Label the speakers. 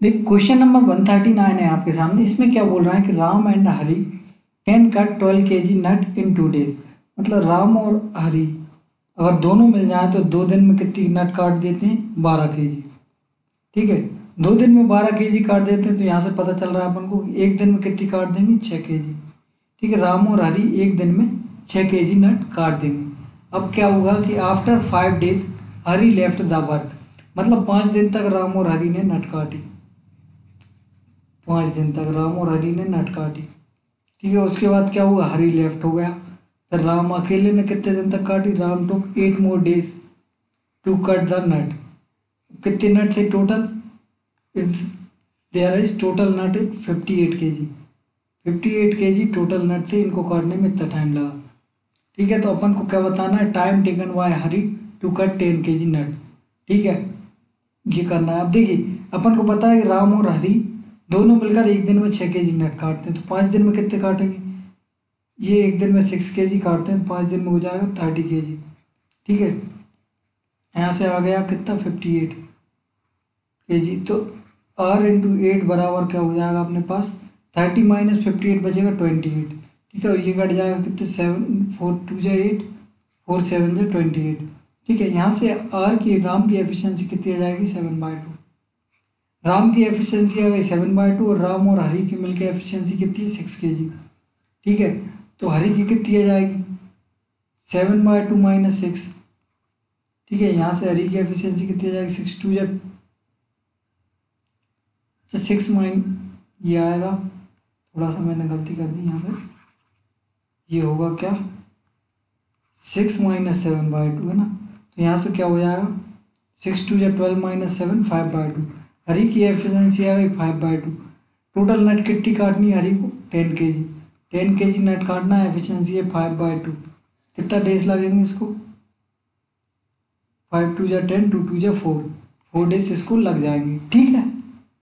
Speaker 1: देख question number one thirty nine है आपके सामने। इसमें क्या बोल रहा है कि Ram and Hari can cut twelve K G nut in two days मतलब राम और हरी अगर दोनों मिल जाए तो दो दिन में कितनी नट काट देते हैं? बारह के जी ठीक है? दो दिन में बारह के जी काट देते हैं तो यहाँ से पता चल रहा है अपन को एक दिन में कितनी काट देंगे? छः के जी ठीक है? राम और हरी एक दिन में छः के जी नट काट देंगे। अब क्या होगा कि after five days Hari left the work मतलब पाँच दिन तक राम और हरी ने नट काटी। पाँच दिन तक राम और हरी ने नट काटी ठीक है, उसके बाद क्या हुआ? हरी लेफ़्ट हो गया। फिर राम अकेले ने कितने दिन तक काटी? Ram took eight more days to cut the nut कितने नट थे total there is total nut fifty eight K G fifty eight K ji total नट थे, इनको काटने में इतना टाइम लगा। ठीक है तो अपन को क्या बताना है? Time taken by Hari to cut ten K G nut ठीक है, ये करना है। अब देखिए, अपन को पता है कि राम और हरी दोनों मिलकर एक दिन में छः के जी नट काटते हैं तो पाँच दिन में कितने काटेंगे? ये एक दिन में सिक्स के जी काटते हैं तो पाँच दिन में हो जाएगा थर्टी के जी ठीक है? यहाँ से आ गया कितना? फिफ्टी एट के जी तो आर इंटू एट बराबर क्या हो जाएगा अपने पास? थर्टी माइनस फिफ्टी एट बचेगा ट्वेंटी एट ठीक है? और ये कट जाएगा कितने? सेवन फोर टू जो एट फोर सेवन जो ट्वेंटी एट ठीक है? यहाँ से आर की, राम की एफिशिएंसी कितनी आ जाएगी? सेवन बाई टू राम की एफिशिएंसी आ गई सेवन बाई टू और राम और हरी की मिलकर एफिशिएंसी कितनी है? सिक्स के जी ठीक है? तो हरी की कितनी आ जाएगी? Seven by two minus six ठीक है? यहाँ से हरी की एफिशिएंसी कितनी आ जाएगी? सिक्स टू जब अच्छा सिक्स माइन ये आएगा। थोड़ा सा मैंने गलती कर दी यहाँ पे। ये होगा क्या? Six minus seven by two है ना? तो यहाँ से क्या हो जाएगा? सिक्स टू या twelve minus seven five by two Hari की एफिशिएंसी आ गई five by two total nut kitty काटनी हरी को? टेन के जी टेन के जी नट काटना है एफिशिएंसी है फाइव बाई टू कितना डेज़ लगेंगे इसको? फाइव टू या टेन टू टू या फोर फोर डेज़ इसको लग जाएँगे। ठीक